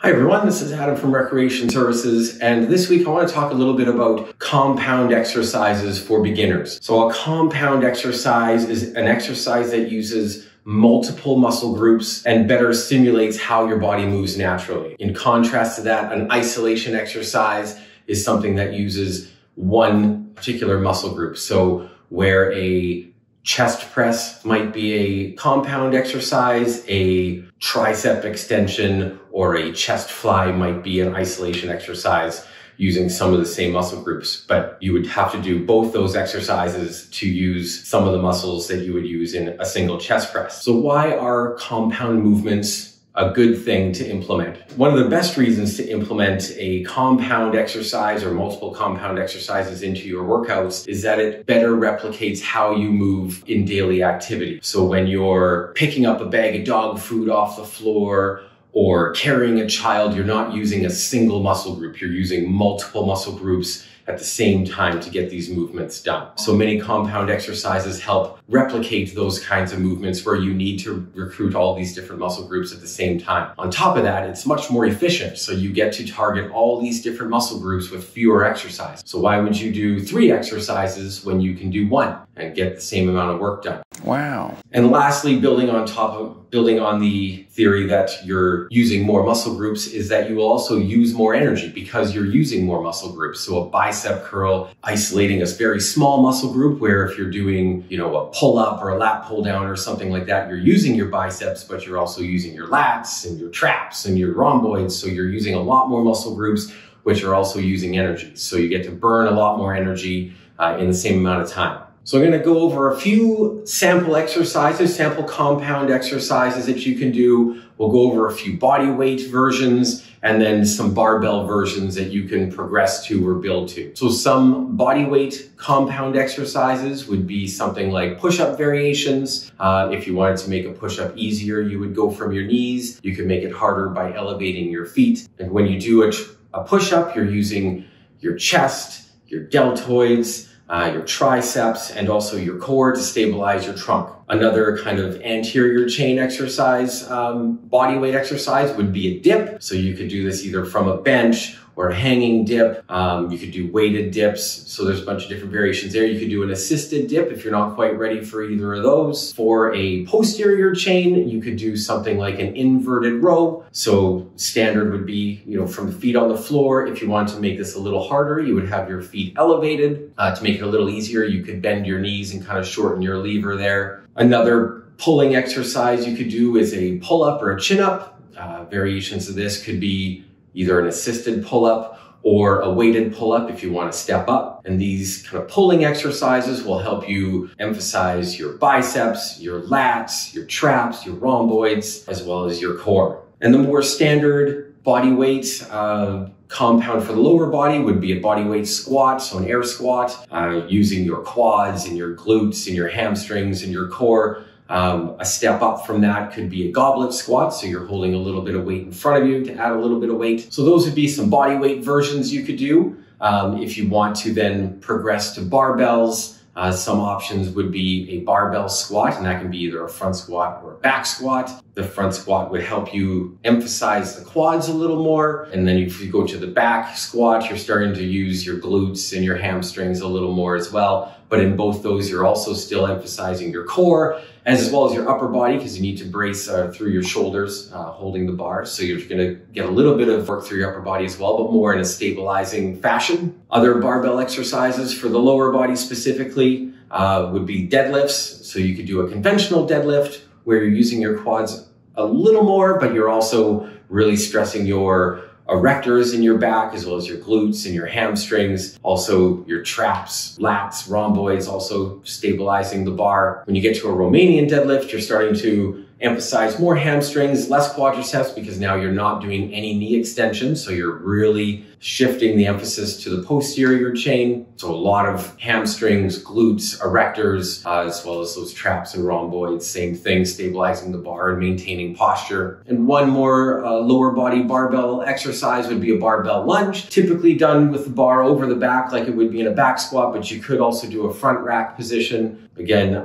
Hi everyone, this is Adam from Recreation Services, and this week I want to talk a little bit about compound exercises for beginners. So a compound exercise is an exercise that uses multiple muscle groups and better stimulates how your body moves naturally. In contrast to that, an isolation exercise is something that uses one particular muscle group. So where a chest press might be a compound exercise, a tricep extension or a chest fly might be an isolation exercise using some of the same muscle groups, but you would have to do both those exercises to use some of the muscles that you would use in a single chest press. So why are compound movements a good thing to implement. One of the best reasons to implement a compound exercise or multiple compound exercises into your workouts is that it better replicates how you move in daily activity. So when you're picking up a bag of dog food off the floor or carrying a child, you're not using a single muscle group. You're using multiple muscle groups at the same time to get these movements done. So many compound exercises help replicate those kinds of movements where you need to recruit all these different muscle groups at the same time. On top of that, it's much more efficient. So you get to target all these different muscle groups with fewer exercises. So why would you do three exercises when you can do one and get the same amount of work done? Wow. And lastly, building on top of building on the theory that you're using more muscle groups is that you will also use more energy because you're using more muscle groups. So a bicep curl isolating a very small muscle group where if you're doing, you know, a pull up or a lat pull down or something like that, you're using your biceps, but you're also using your lats and your traps and your rhomboids. So you're using a lot more muscle groups, which are also using energy. So you get to burn a lot more energy uh, in the same amount of time. So I'm going to go over a few sample exercises, sample compound exercises that you can do. We'll go over a few body weight versions and then some barbell versions that you can progress to or build to. So some body weight compound exercises would be something like push-up variations. Uh, if you wanted to make a push-up easier, you would go from your knees. You can make it harder by elevating your feet. And when you do a, a push-up, you're using your chest, your deltoids, uh, your triceps, and also your core to stabilize your trunk. Another kind of anterior chain exercise, um, body weight exercise would be a dip. So you could do this either from a bench or a hanging dip. Um, you could do weighted dips. So there's a bunch of different variations there. You could do an assisted dip if you're not quite ready for either of those. For a posterior chain, you could do something like an inverted row. So standard would be, you know, from the feet on the floor. If you wanted to make this a little harder, you would have your feet elevated. Uh, to make it a little easier, you could bend your knees and kind of shorten your lever there. Another pulling exercise you could do is a pull up or a chin up. Uh, variations of this could be either an assisted pull up or a weighted pull up if you want to step up. And these kind of pulling exercises will help you emphasize your biceps, your lats, your traps, your rhomboids, as well as your core. And the more standard body weight uh, compound for the lower body would be a body weight squat, so an air squat, uh, using your quads and your glutes and your hamstrings and your core um, a step up from that could be a goblet squat. So you're holding a little bit of weight in front of you to add a little bit of weight. So those would be some body weight versions you could do. Um, if you want to then progress to barbells, uh, some options would be a barbell squat, and that can be either a front squat or a back squat. The front squat would help you emphasize the quads a little more. And then if you go to the back squat, you're starting to use your glutes and your hamstrings a little more as well. But in both those, you're also still emphasizing your core as well as your upper body because you need to brace uh, through your shoulders uh, holding the bar. So you're going to get a little bit of work through your upper body as well, but more in a stabilizing fashion. Other barbell exercises for the lower body specifically uh, would be deadlifts. So you could do a conventional deadlift where you're using your quads a little more, but you're also really stressing your erectors in your back, as well as your glutes and your hamstrings, also your traps, lats, rhomboids, also stabilizing the bar. When you get to a Romanian deadlift, you're starting to emphasize more hamstrings, less quadriceps, because now you're not doing any knee extension. So you're really shifting the emphasis to the posterior chain. So a lot of hamstrings, glutes, erectors, uh, as well as those traps and rhomboids. Same thing, stabilizing the bar and maintaining posture. And one more uh, lower body barbell exercise would be a barbell lunge, typically done with the bar over the back like it would be in a back squat, but you could also do a front rack position. Again,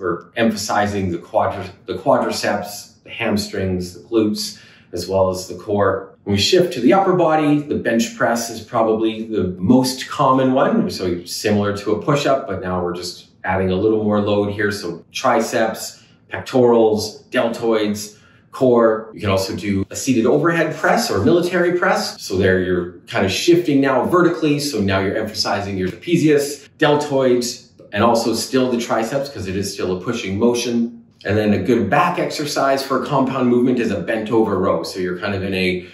or emphasizing the, quadri- the quadriceps, the hamstrings, the glutes, as well as the core. When we shift to the upper body, the bench press is probably the most common one. So similar to a push-up, but now we're just adding a little more load here. So triceps, pectorals, deltoids, core. You can also do a seated overhead press or military press. So there you're kind of shifting now vertically. So now you're emphasizing your trapezius, deltoids, and also still the triceps because it is still a pushing motion. And then a good back exercise for a compound movement is a bent over row. So you're kind of in a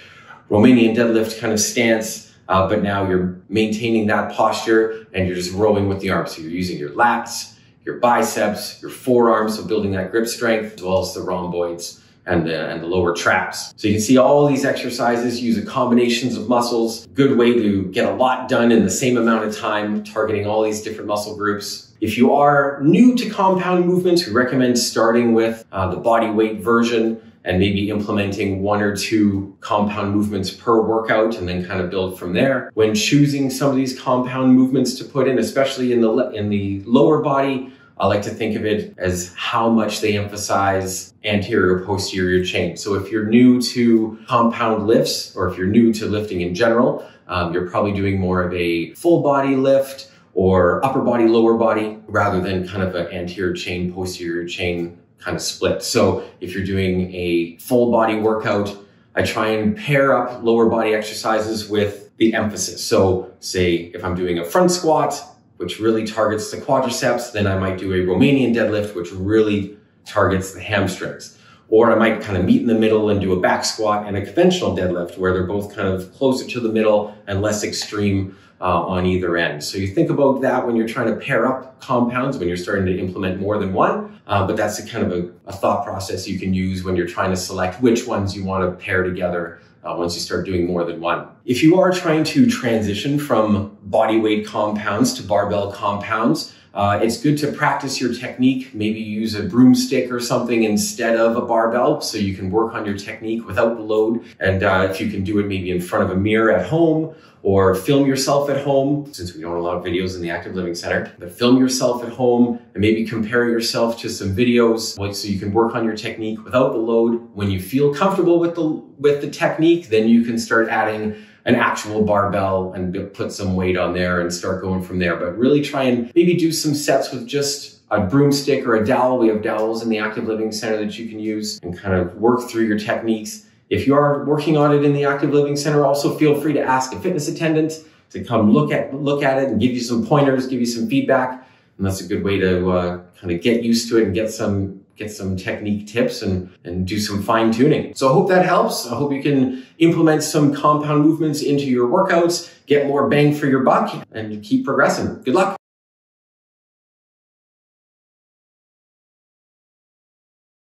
Romanian deadlift kind of stance, uh, but now you're maintaining that posture and you're just rowing with the arms. So you're using your lats, your biceps, your forearms, so building that grip strength, as well as the rhomboids and the, and the lower traps. So you can see all these exercises use a combinations of muscles. Good way to get a lot done in the same amount of time, targeting all these different muscle groups. If you are new to compound movements, we recommend starting with uh, the body weight version and maybe implementing one or two compound movements per workout and then kind of build from there. When choosing some of these compound movements to put in, especially in the, in the lower body, I like to think of it as how much they emphasize anterior posterior chain. So if you're new to compound lifts or if you're new to lifting in general, um, you're probably doing more of a full body lift or upper body, lower body, rather than kind of an anterior chain, posterior chain kind of split. So if you're doing a full body workout, I try and pair up lower body exercises with the emphasis. So say if I'm doing a front squat, which really targets the quadriceps, then I might do a Romanian deadlift, which really targets the hamstrings. Or I might kind of meet in the middle and do a back squat and a conventional deadlift where they're both kind of closer to the middle and less extreme uh, on either end. So you think about that when you're trying to pair up compounds, when you're starting to implement more than one. Uh, but that's a kind of a, a, thought process you can use when you're trying to select which ones you want to pair together uh, once you start doing more than one. If you are trying to transition from body weight compounds to barbell compounds, uh, it's good to practice your technique. Maybe use a broomstick or something instead of a barbell so you can work on your technique without the load. And uh, if you can do it maybe in front of a mirror at home or film yourself at home, since we don't allow videos in the active living center, but film yourself at home and maybe compare yourself to some videos so you can work on your technique without the load. When you feel comfortable with the, with the technique, then you can start adding an actual barbell and put some weight on there and start going from there. But really try and maybe do some sets with just a broomstick or a dowel. We have dowels in the active living center that you can use and kind of work through your techniques. If you are working on it in the active living center, also feel free to ask a fitness attendant to come look at look at it and give you some pointers, give you some feedback. And that's a good way to uh, kind of get used to it and get some get some technique tips and, and do some fine tuning. So I hope that helps. I hope you can implement some compound movements into your workouts, get more bang for your buck and keep progressing. Good luck.